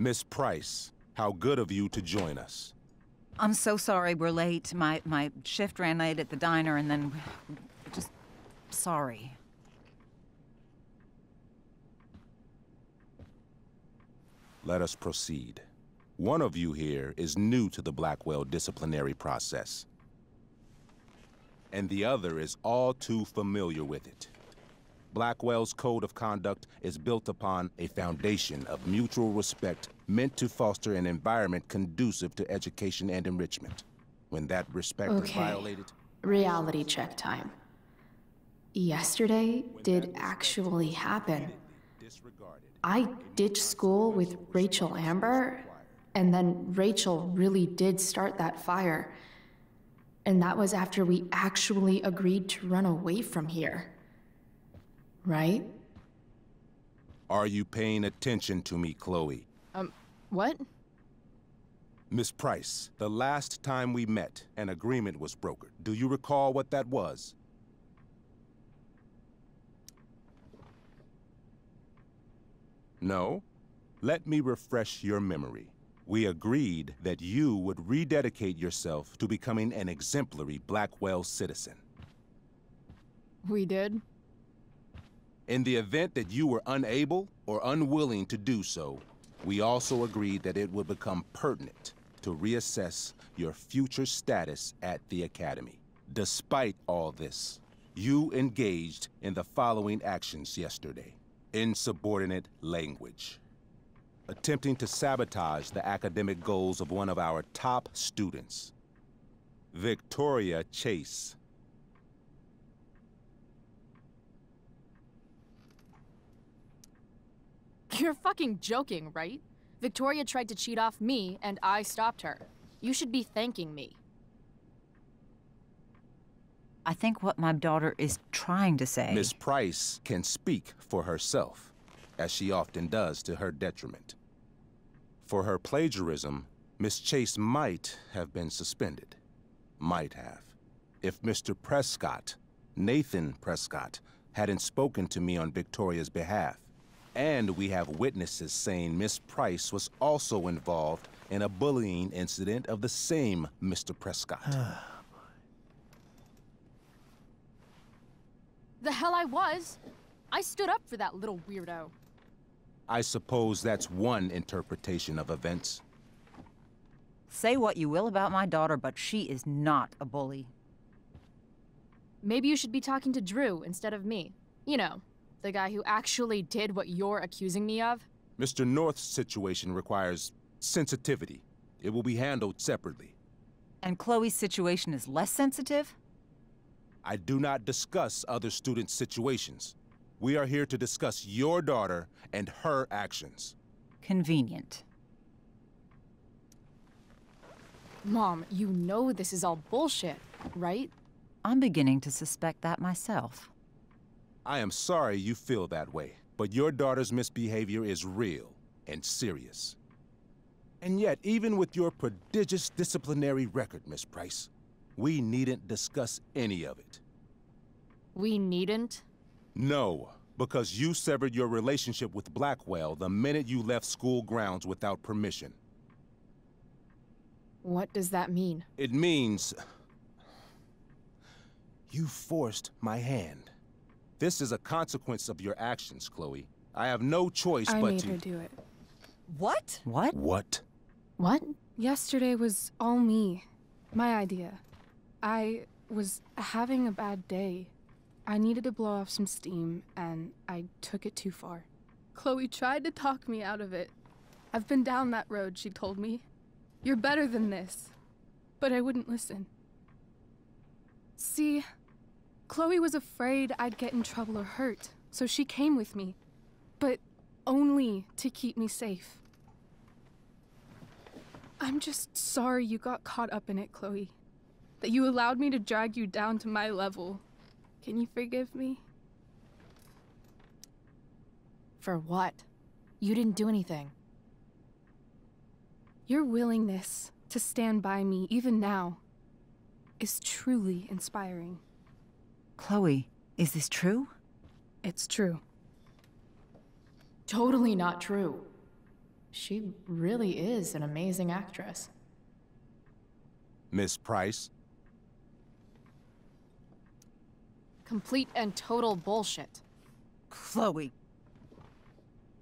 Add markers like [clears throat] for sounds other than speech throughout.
Miss Price, how good of you to join us. I'm so sorry we're late. My my shift ran late at the diner and then just sorry. Let us proceed. One of you here is new to the Blackwell disciplinary process. And the other is all too familiar with it. Blackwell's code of conduct is built upon a foundation of mutual respect meant to foster an environment conducive to education and enrichment. When that respect is Okay. violated, Reality check time. Yesterday did actually happen. I ditched school with Rachel Amber, and then Rachel really did start that fire. And that was after we actually agreed to run away from here. Right? Are you paying attention to me, Chloe? Um, what? Miss Price, the last time we met, an agreement was brokered. Do you recall what that was? No? Let me refresh your memory. We agreed that you would rededicate yourself to becoming an exemplary Blackwell citizen. We did? In the event that you were unable or unwilling to do so, we also agreed that it would become pertinent to reassess your future status at the Academy. Despite all this, you engaged in the following actions yesterday insubordinate language, attempting to sabotage the academic goals of one of our top students, Victoria Chase. [laughs] You're fucking joking, right? Victoria tried to cheat off me, and I stopped her. You should be thanking me. I think what my daughter is trying to say. Miss Price can speak for herself, as she often does to her detriment. For her plagiarism, Miss Chase might have been suspended. Might have. If Mr. Prescott, Nathan Prescott, hadn't spoken to me on Victoria's behalf. And we have witnesses saying Miss Price was also involved in a bullying incident of the same Mr. Prescott. [sighs] The hell I was! I stood up for that little weirdo. I suppose that's one interpretation of events. Say what you will about my daughter, but she is not a bully. Maybe you should be talking to Drew instead of me. You know, the guy who actually did what you're accusing me of. Mr. North's situation requires sensitivity. It will be handled separately. And Chloe's situation is less sensitive? I do not discuss other students' situations. We are here to discuss your daughter and her actions. Convenient. Mom, you know this is all bullshit, right? I'm beginning to suspect that myself. I am sorry you feel that way, but your daughter's misbehavior is real and serious. And yet, even with your prodigious disciplinary record, Miss Price, we needn't discuss any of it. We needn't. No, because you severed your relationship with Blackwell the minute you left school grounds without permission. What does that mean? It means. You forced my hand. This is a consequence of your actions, Chloe. I have no choice I but made to. her do it. What? What? What? What? Yesterday was all me. My idea. I was having a bad day. I needed to blow off some steam, and I took it too far. Chloe tried to talk me out of it. I've been down that road, she told me. You're better than this. But I wouldn't listen. See, Chloe was afraid I'd get in trouble or hurt, so she came with me. But only to keep me safe. I'm just sorry you got caught up in it, Chloe. That you allowed me to drag you down to my level. Can you forgive me? For what? You didn't do anything. Your willingness to stand by me, even now, is truly inspiring. Chloe, is this true? It's true. Totally not true. She really is an amazing actress. Miss Price, Complete and total bullshit. Chloe,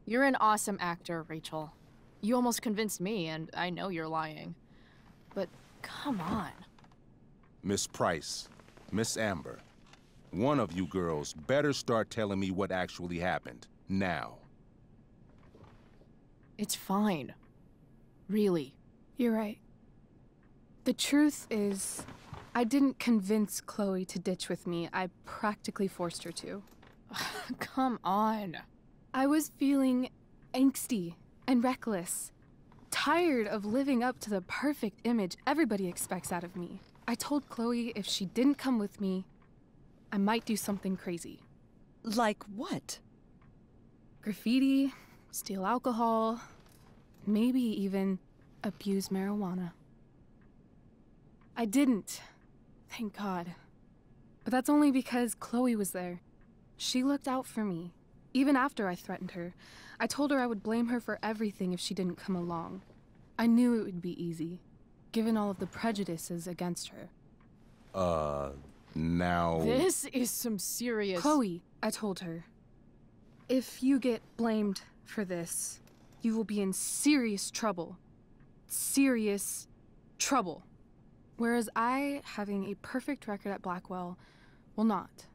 You're an awesome actor, Rachel. You almost convinced me, and I know you're lying. But come on. Miss Price, Miss Amber, one of you girls better start telling me what actually happened. Now. It's fine. Really. You're right. The truth is, I didn't convince Chloe to ditch with me. I practically forced her to. Come on. I was feeling angsty and reckless, tired of living up to the perfect image everybody expects out of me. I told Chloe if she didn't come with me, I might do something crazy. like what? Graffiti, steal alcohol, maybe even abuse marijuana. I didn't. Thank God. But that's only because Chloe was there. She looked out for me. Even after I threatened her, I told her I would blame her for everything if she didn't come along. I knew it would be easy, given all of the prejudices against her. Uh, now. This is some serious. Chloe, I told her, if you get blamed for this, you will be in serious trouble. Serious trouble. Whereas I, having a perfect record at Blackwell, will not.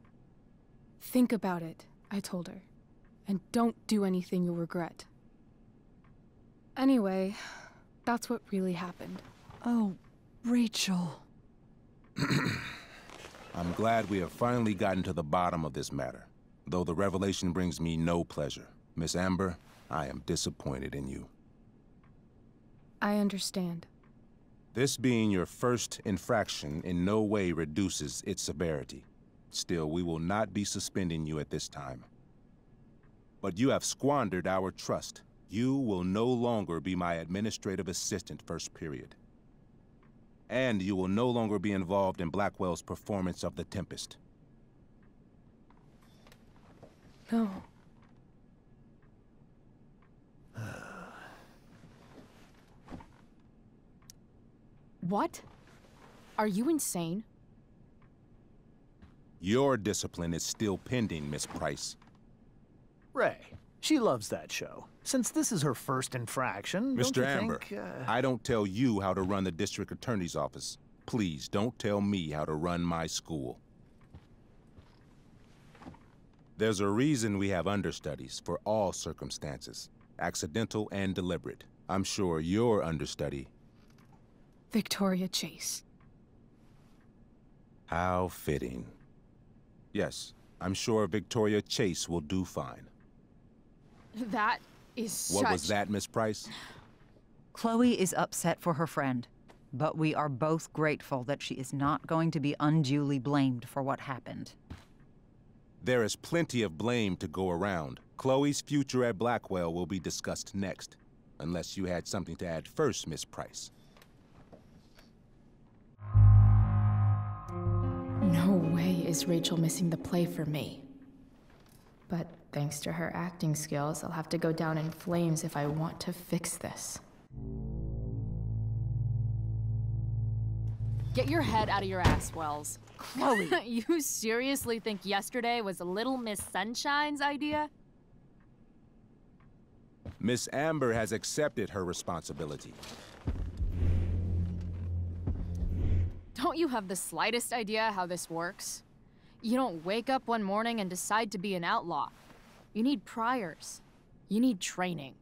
Think about it, I told her, and don't do anything you'll regret. Anyway, that's what really happened. Oh, Rachel. [clears throat] I'm glad we have finally gotten to the bottom of this matter. Though the revelation brings me no pleasure. Miss Amber, I am disappointed in you. I understand. This being your first infraction in no way reduces its severity. Still, we will not be suspending you at this time. But you have squandered our trust. You will no longer be my administrative assistant first period. And you will no longer be involved in Blackwell's performance of The Tempest. No. [sighs] What? Are you insane? Your discipline is still pending, Miss Price. Ray, she loves that show. Since this is her first infraction, don't Mr. you Amber, think, uh, I don't tell you how to run the district attorney's office. Please don't tell me how to run my school. There's a reason we have understudies for all circumstances, accidental and deliberate. I'm sure your understudy. Victoria Chase. How fitting. Yes, I'm sure Victoria Chase will do fine. That is What such... was that, Miss Price? Chloe is upset for her friend, but we are both grateful that she is not going to be unduly blamed for what happened. There is plenty of blame to go around. Chloe's future at Blackwell will be discussed next. Unless you had something to add first, Miss Price. No way is Rachel missing the play for me. But thanks to her acting skills, I'll have to go down in flames if I want to fix this. Get your head out of your ass, Wells. Chloe! [laughs] you seriously think yesterday was a Little Miss Sunshine's idea? Miss Amber has accepted her responsibility. Don't you have the slightest idea how this works? You don't wake up one morning and decide to be an outlaw. You need priors. You need training.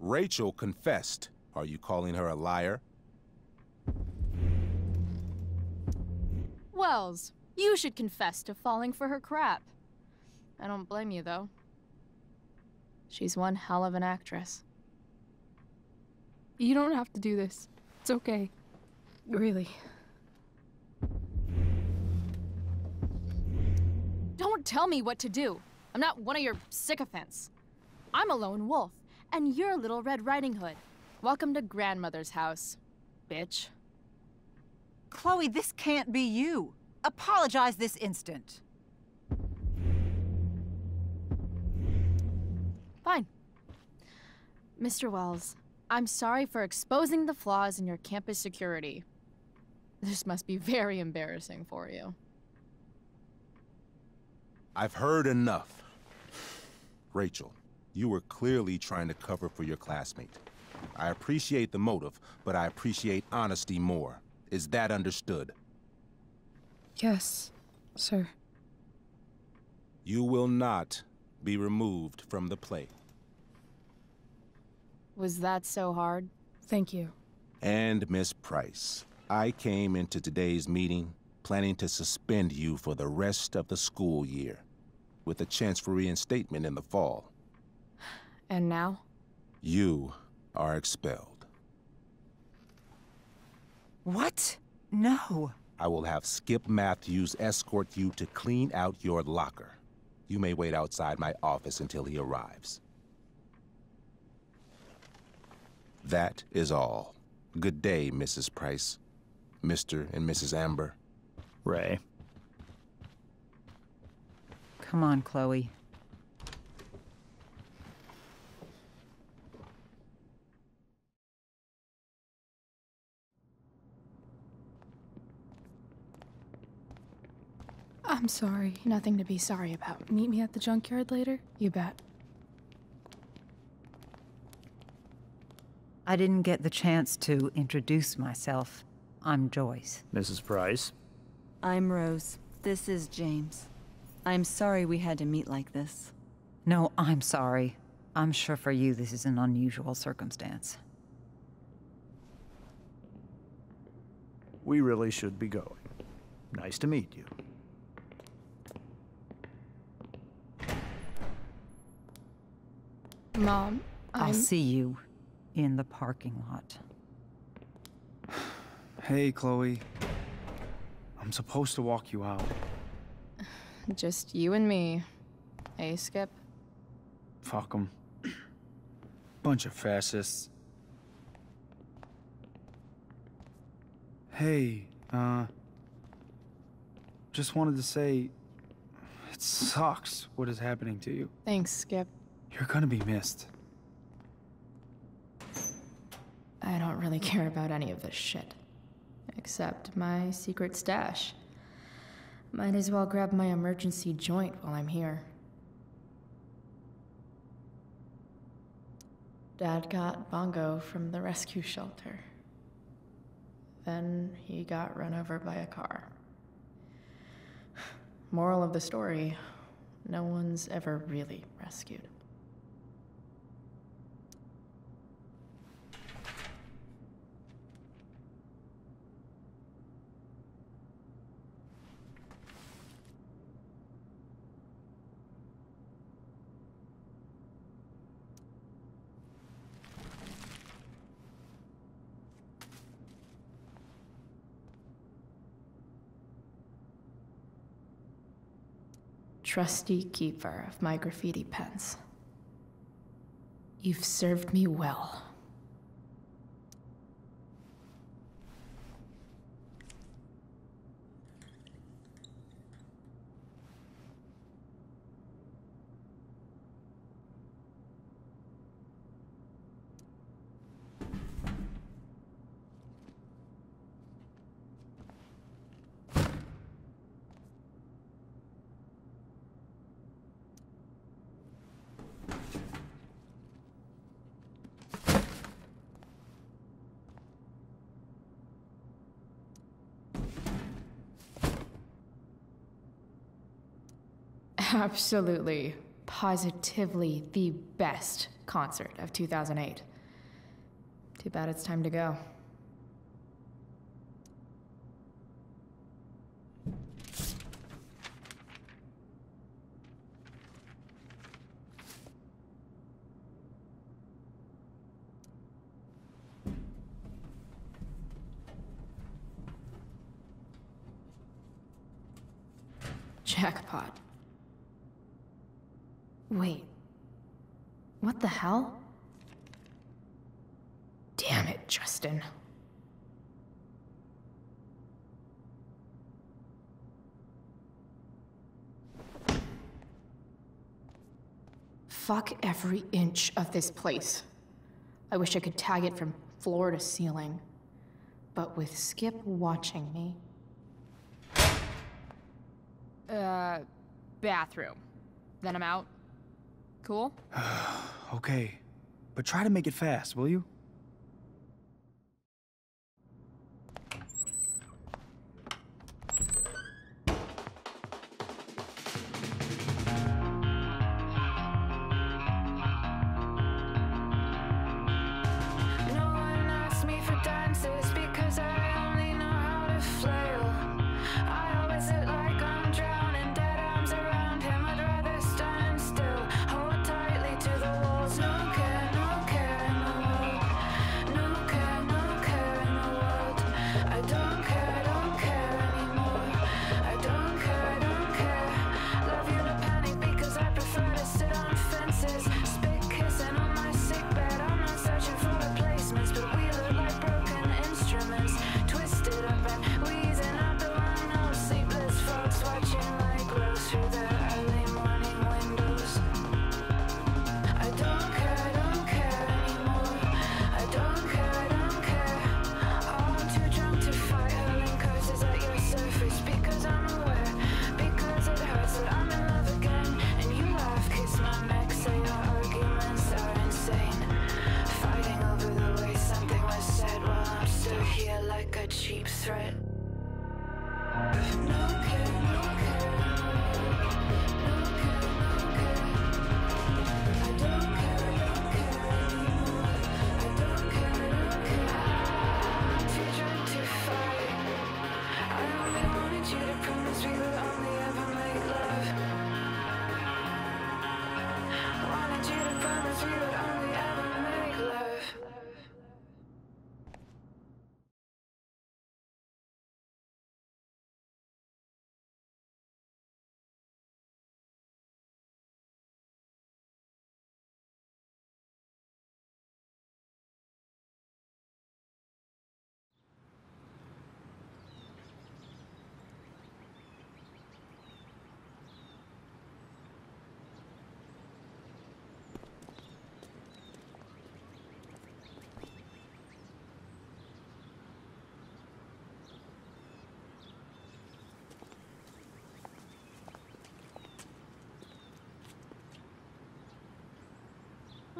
Rachel confessed. Are you calling her a liar? Wells, you should confess to falling for her crap. I don't blame you, though. She's one hell of an actress. You don't have to do this. It's okay. Really. Don't tell me what to do. I'm not one of your sycophants. I'm a lone wolf, and you're Little Red Riding Hood. Welcome to grandmother's house, bitch. Chloe, this can't be you. Apologize this instant. Fine. Mr. Wells, I'm sorry for exposing the flaws in your campus security. This must be very embarrassing for you. I've heard enough. Rachel, you were clearly trying to cover for your classmate. I appreciate the motive, but I appreciate honesty more. Is that understood? Yes, sir. You will not be removed from the play. Was that so hard? Thank you. And Miss Price, I came into today's meeting planning to suspend you for the rest of the school year, with a chance for reinstatement in the fall. And now? You are expelled. What? No. I will have Skip Matthews escort you to clean out your locker. You may wait outside my office until he arrives. That is all. Good day, Mrs. Price. Mr. and Mrs. Amber. Ray. Come on, Chloe. I'm sorry. Nothing to be sorry about. Meet me at the junkyard later? You bet. I didn't get the chance to introduce myself. I'm Joyce. Mrs. Price. I'm Rose. This is James. I'm sorry we had to meet like this. No, I'm sorry. I'm sure for you this is an unusual circumstance. We really should be going. Nice to meet you. Mom, I'll I'm... see you in the parking lot. [sighs] Hey, Chloe. I'm supposed to walk you out. [sighs] Just you and me. Hey, Skip? Fuck 'em. Bunch of fascists. Hey, uh... Just wanted to say... It sucks what is happening to you. Thanks, Skip. You're gonna be missed. I don't really care about any of this shit. Except my secret stash. Might as well grab my emergency joint while I'm here. Dad got Bongo from the rescue shelter. Then he got run over by a car. [sighs] Moral of the story no one's ever really rescued. Trusty keeper of my graffiti pens. You've served me well. Absolutely, positively the best concert of 2008. Too bad it's time to go. Jackpot. Wait. What the hell? Damn it, Justin. Fuck every inch of this place. I wish I could tag it from floor to ceiling. But with Skip watching me, Uh, bathroom. Then I'm out. Cool? [sighs] Okay. But try to make it fast, will you?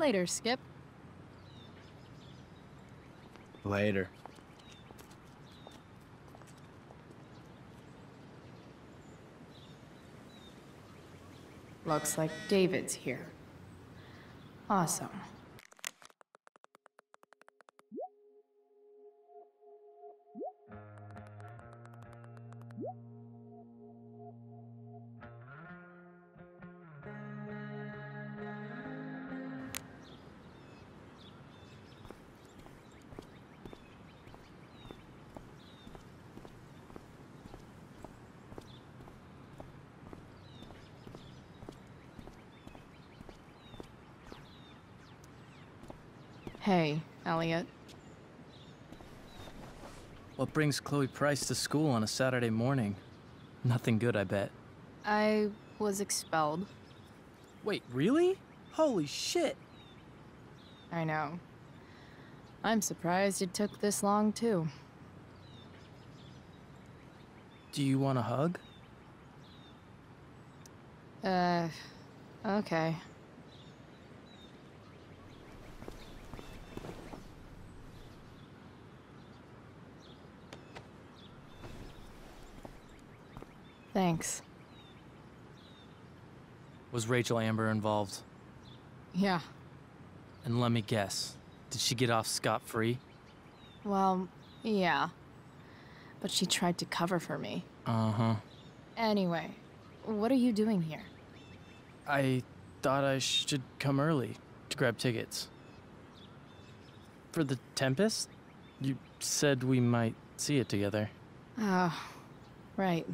Later, Skip. Later. looks like David's here. Awesome. Hey, Elliot. What brings Chloe Price to school on a Saturday morning? Nothing good, I bet. I was expelled. Wait, really? Holy shit! I know. I'm surprised it took this long, too. Do you want a hug? Uh, okay. Thanks. Was Rachel Amber involved? Yeah, And let me guess, did she get off scot free? well, yeah. But she tried to cover for me. Uh huh. Anyway, what are you doing here? I thought I should come early to grab tickets. For the Tempest? You said we might see it together. Ah, right.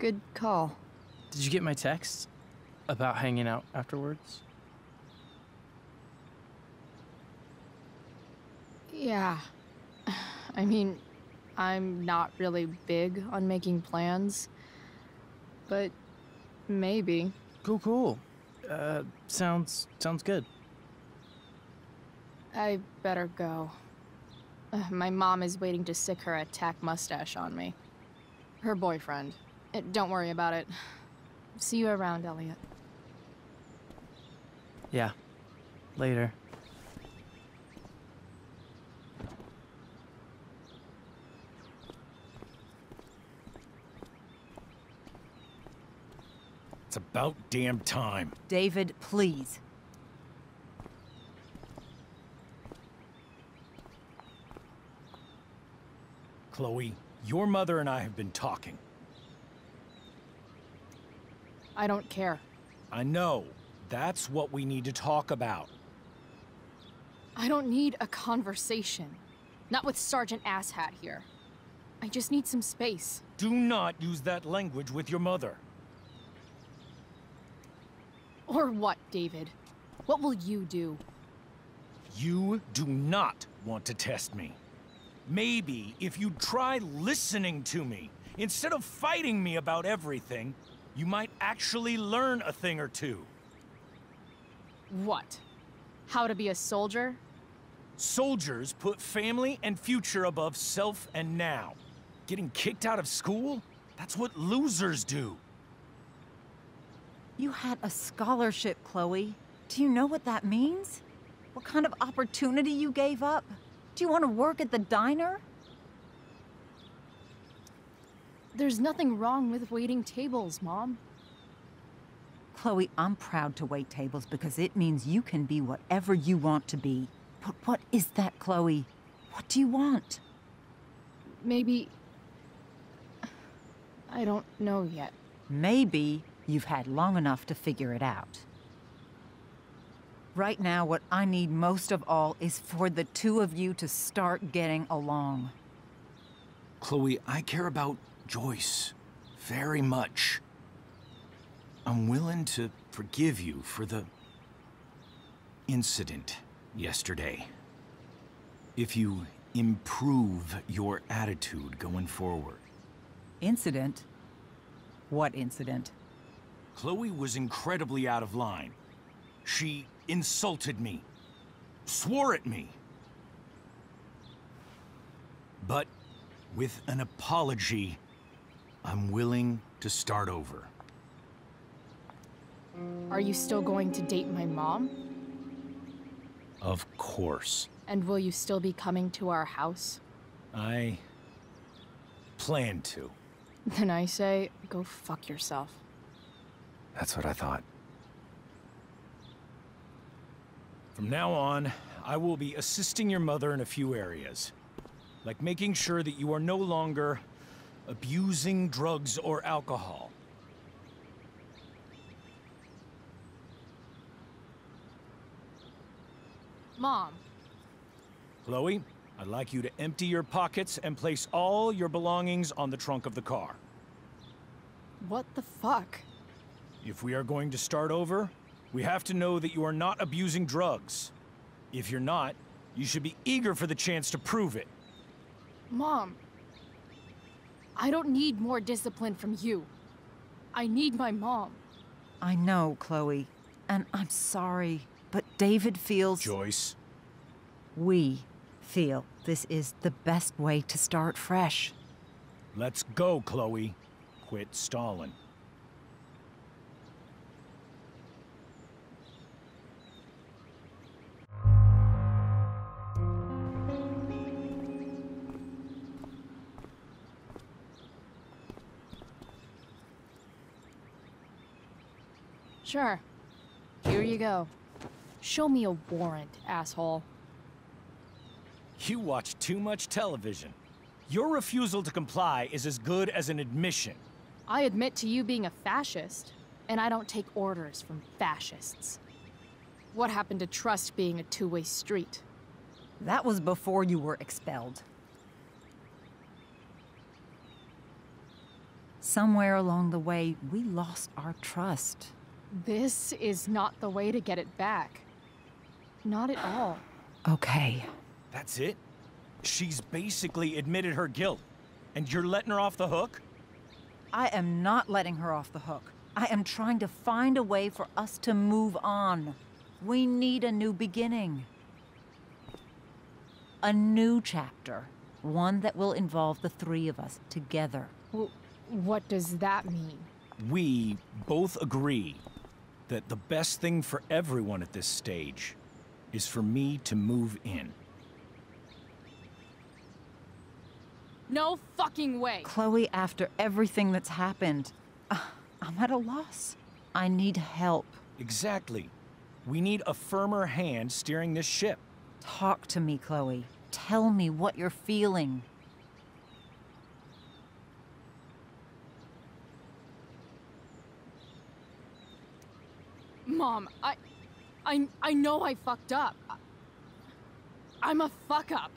Good call. Did you get my text about hanging out afterwards? Yeah. [sighs] I mean, I'm not really big on making plans, but maybe. Cool, cool. Uh, sounds sounds good. I better go. Uh, [sighs] my mom is waiting to sic her attack mustache on me. Her boyfriend. Uh, don't worry about it. See you around, Elliot. Yeah. Later. It's about damn time. David, please. Chloe, your mother and I have been talking. I don't care. I know. That's what we need to talk about. I don't need a conversation. Not with Sergeant Asshat here. I just need some space. Do not use that language with your mother. Or what, David? What will you do? You do not want to test me. Maybe if you try listening to me, instead of fighting me about everything, you might actually learn a thing or two. What? How to be a soldier? Soldiers put family and future above self and now. Getting kicked out of school? That's what losers do. You had a scholarship, Chloe. Do you know what that means? What kind of opportunity you gave up? Do you want to work at the diner? There's nothing wrong with waiting tables, Mom. Chloe, I'm proud to wait tables because it means you can be whatever you want to be. But what is that, Chloe? What do you want? Maybe. I don't know yet. Maybe you've had long enough to figure it out. Right now, what I need most of all is for the two of you to start getting along. Chloe, I care about Joyce very much. I'm willing to forgive you for the incident yesterday. If you improve your attitude going forward. Incident? What incident? Chloe was incredibly out of line. She insulted me, swore at me. But with an apology, I'm willing to start over. Are you still going to date my mom? Of course. And will you still be coming to our house? I plan to. [laughs] Then I say, go fuck yourself. That's what I thought. From now on, I will be assisting your mother in a few areas. Like making sure that you are no longer abusing drugs or alcohol. Mom, Chloe, I'd like you to empty your pockets and place all your belongings on the trunk of the car. what the fuck? If we are going to start over, we have to know that you are not abusing drugs. If you're not, you should be eager for the chance to prove it. Mom, I don't need more discipline from you. I need my mom. I know, Chloe, and I'm sorry, but David feels. Joyce. We feel this is the best way to start fresh. Let's go, Chloe. Quit stalling. Sure. Here you go. Show me a warrant, asshole. You watch too much television. Your refusal to comply is as good as an admission. I admit to you being a fascist, and I don't take orders from fascists. What happened to trust being a two-way street? That was before you were expelled. Somewhere along the way, we lost our trust. This is not the way to get it back. Not at all. Okay. That's it? She's basically admitted her guilt, and you're letting her off the hook? I am not letting her off the hook. I am trying to find a way for us to move on. We need a new beginning. A new chapter. One that will involve the three of us together. W what does that mean? We both agree that the best thing for everyone at this stage is for me to move in. No fucking way! Chloe, after everything that's happened, uh, I'm at a loss. I need help. Exactly. We need a firmer hand steering this ship. Talk to me, Chloe. Tell me what you're feeling. Mom, I... I, I know I fucked up. I, I'm a fuck up.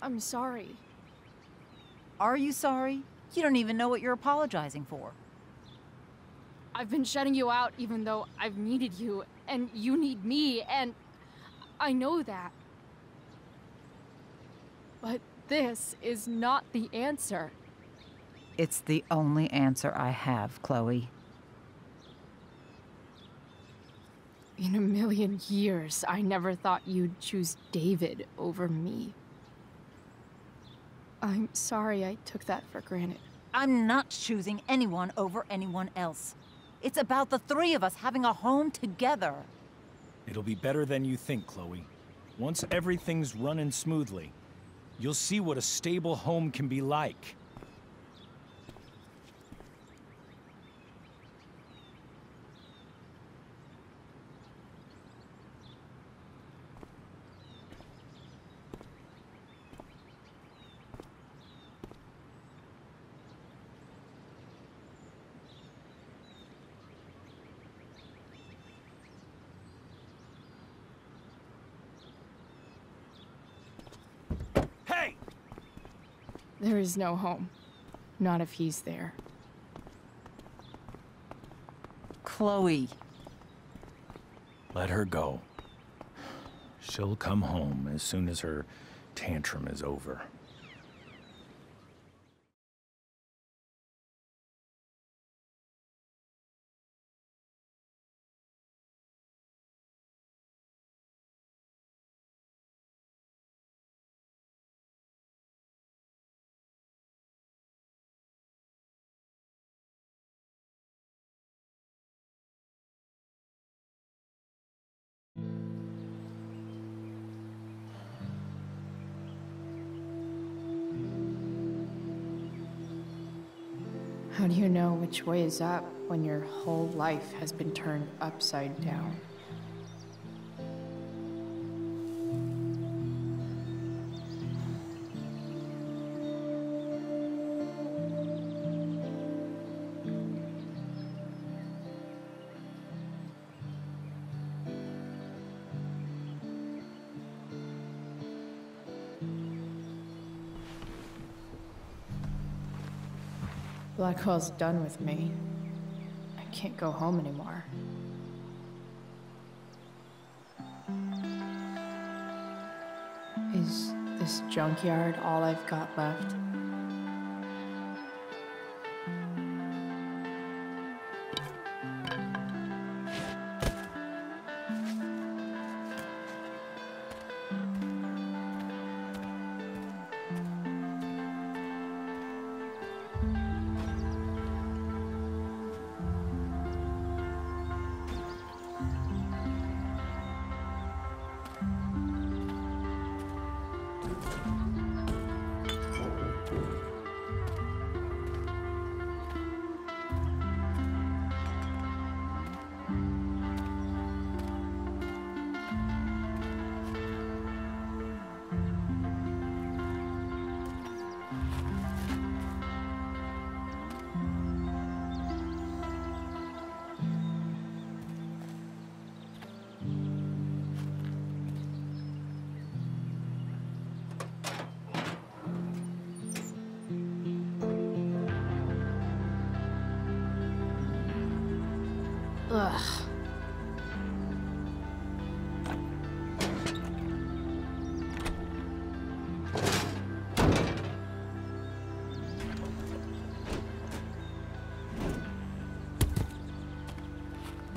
I'm sorry. Are you sorry? You don't even know what you're apologizing for. I've been shutting you out even though I've needed you, and you need me, and I know that. But this is not the answer. It's the only answer I have, Chloe. In a million years, I never thought you'd choose David over me. I'm sorry I took that for granted. I'm not choosing anyone over anyone else. It's about the three of us having a home together. It'll be better than you think, Chloe. Once everything's running smoothly, you'll see what a stable home can be like. Hey! There is no home. Not if he's there. Chloe. Let her go. She'll come home as soon as her tantrum is over. How do you know which way is up when your whole life has been turned upside down? Blackwell's done with me. I can't go home anymore. Is this junkyard all I've got left?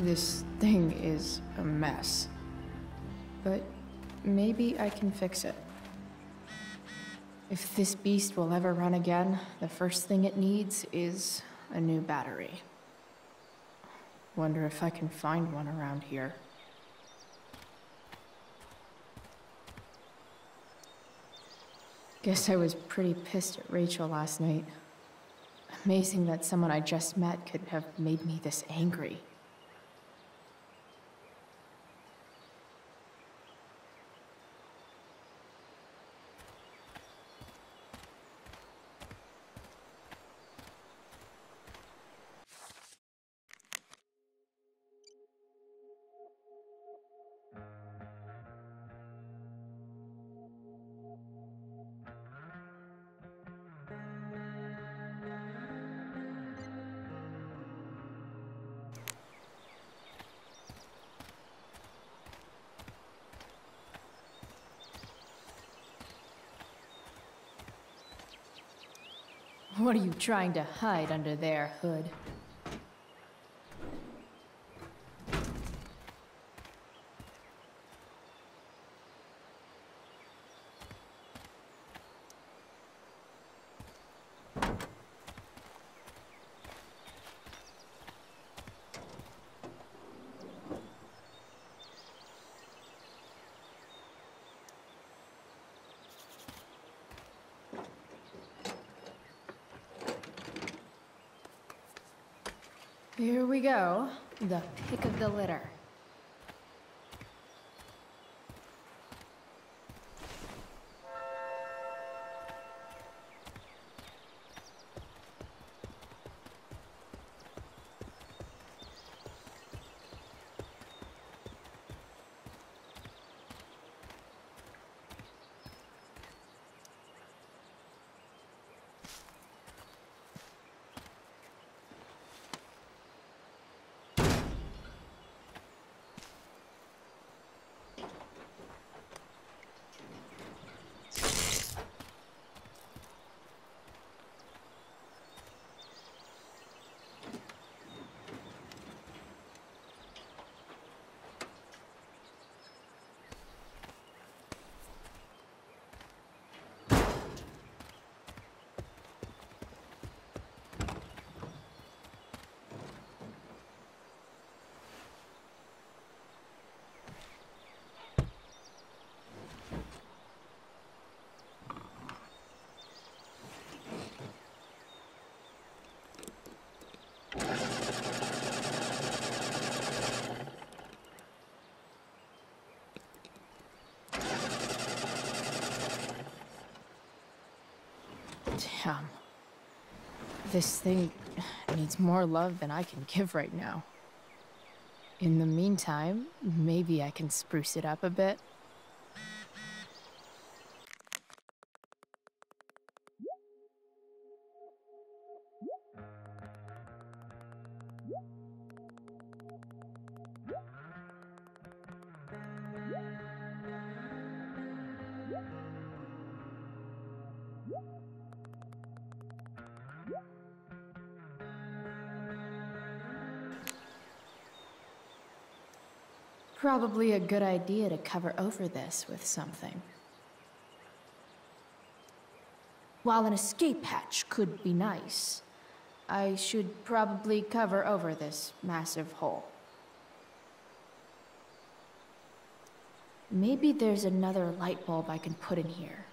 This thing is a mess. But maybe I can fix it. If this beast will ever run again, the first thing it needs is a new battery. Wonder if I can find one around here. Guess I was pretty pissed at Rachel last night. Amazing that someone I just met could have made me this angry. Trying to hide under their Hood? Here we go. The pick of the litter. Damn. This thing needs more love than I can give right now. In the meantime, maybe I can spruce it up a bit. Probably a good idea to cover over this with something. While an escape hatch could be nice, I should probably cover over this massive hole. Maybe there's another light bulb I can put in here.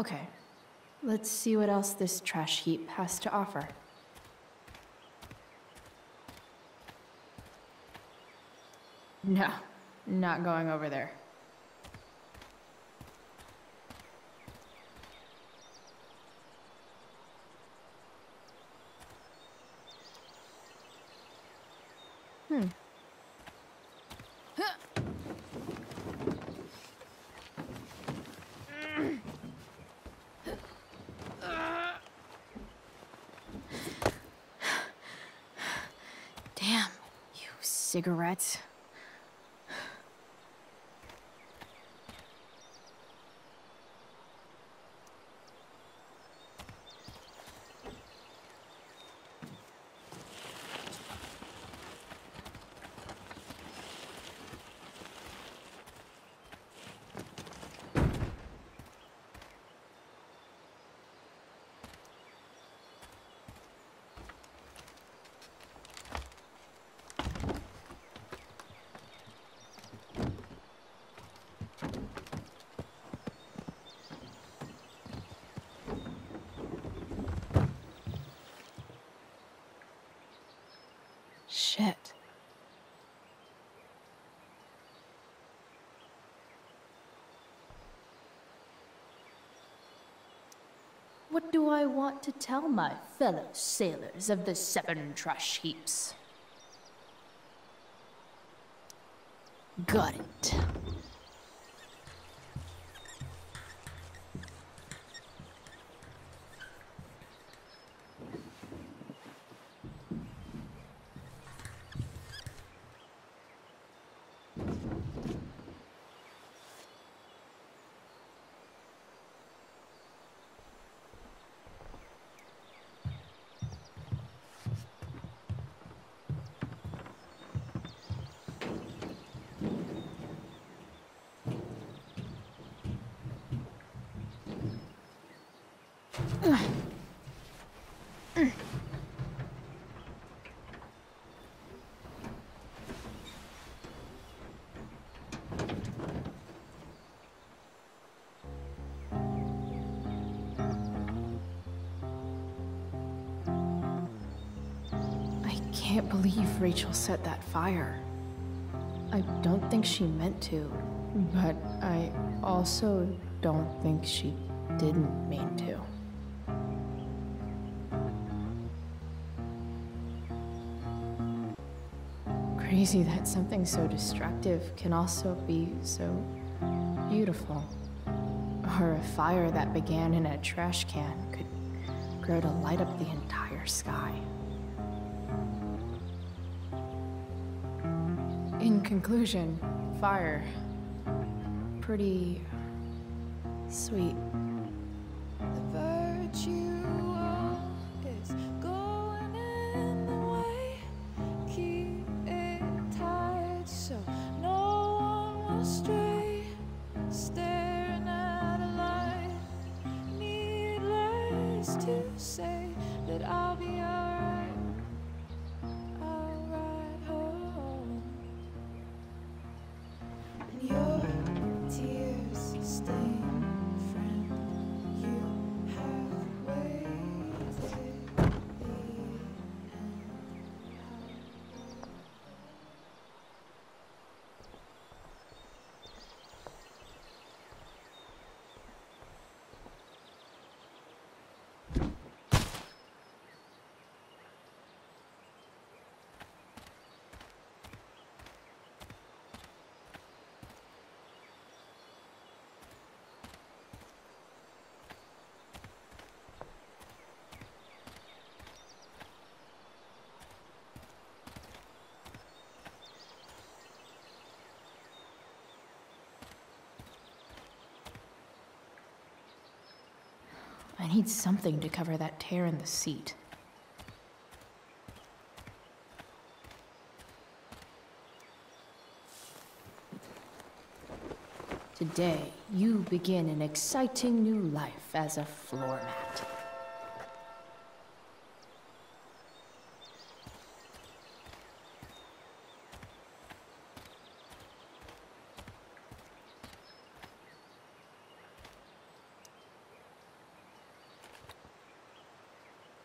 Okay, let's see what else this trash heap has to offer. No, not going over there. Hmm. Damn, you cigarettes. What do I want to tell my fellow sailors of the seven trash heaps? Got it. I can't believe Rachel set that fire. I don't think she meant to, but I also don't think she didn't mean to. Crazy that something so destructive can also be so beautiful. Or a fire that began in a trash can could grow to light up the entire sky. In conclusion, fire. Pretty sweet. Say that I'll be need something to cover that tear in the seat. Today, you begin an exciting new life as a floor mat.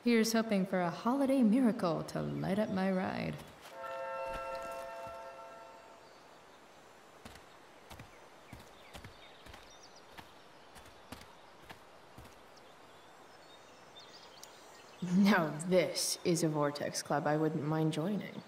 Here's hoping for a holiday miracle to light up my ride. Now, this is a Vortex Club I wouldn't mind joining.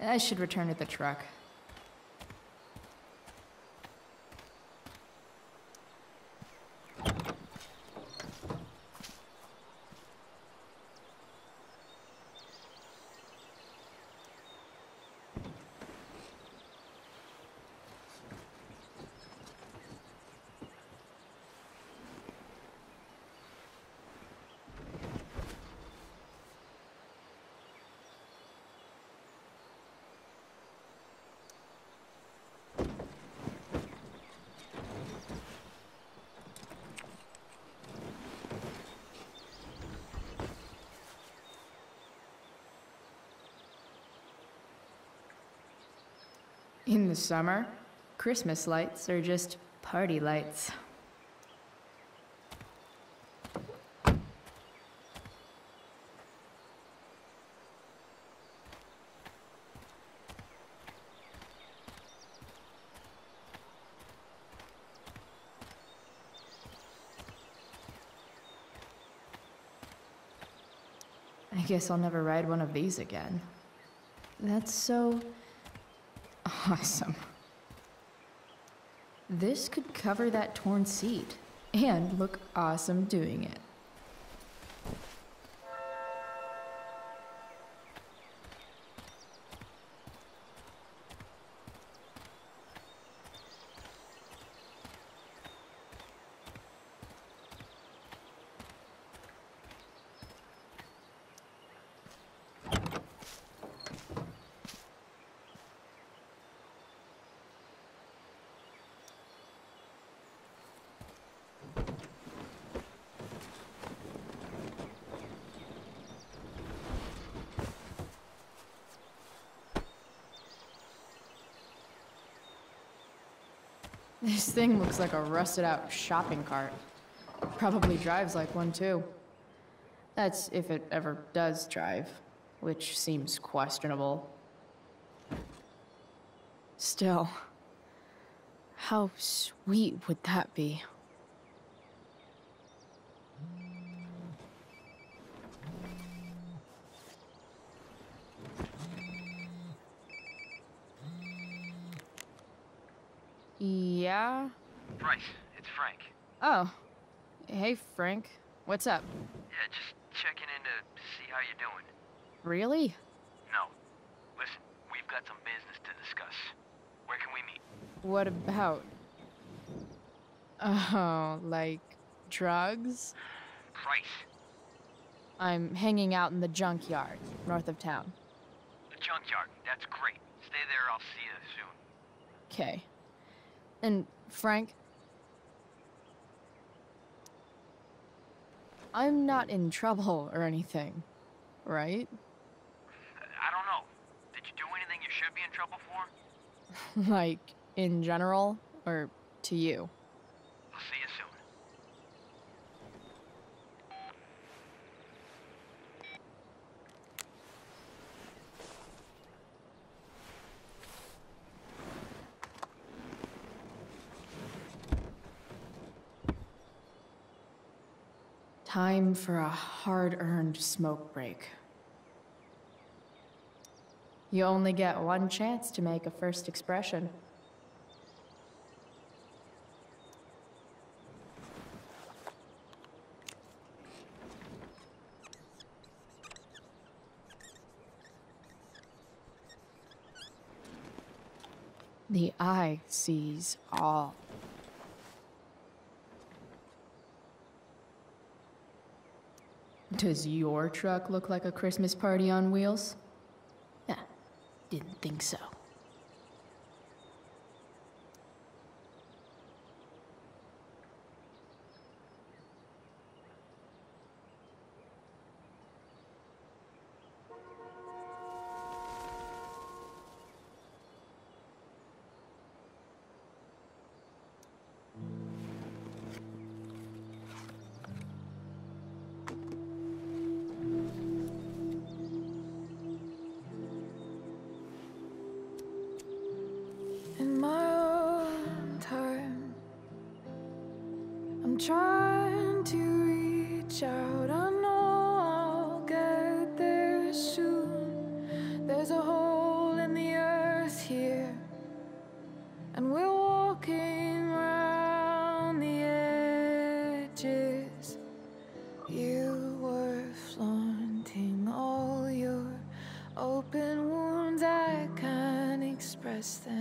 I should return to the truck. In the summer, Christmas lights are just party lights. I guess I'll never ride one of these again. That's so awesome. This could cover that torn seat and look awesome doing it. This thing looks like a rusted out shopping cart. Probably drives like one too. That's if it ever does drive, which seems questionable. Still, how sweet would that be? Yeah? Price, it's Frank. Oh. Hey, Frank. What's up? Yeah, just checking in to see how you're doing. Really? No. Listen, we've got some business to discuss. Where can we meet? What about? Oh, like drugs? Price. I'm hanging out in the junkyard, north of town. The junkyard. That's great. Stay there, I'll see you soon. Okay. And Frank? I'm not in trouble or anything, right? I don't know. Did you do anything you should be in trouble for? [laughs] like, in general, or to you? I'll see you soon. Time for a hard earned smoke break. You only get one chance to make a first expression. The eye sees all. Does your truck look like a Christmas party on wheels? Yeah, didn't think so. Trying to reach out. I know I'll get there soon. There's a hole in the earth here, and we're walking the edges. You were flaunting all your open wounds. I can't express them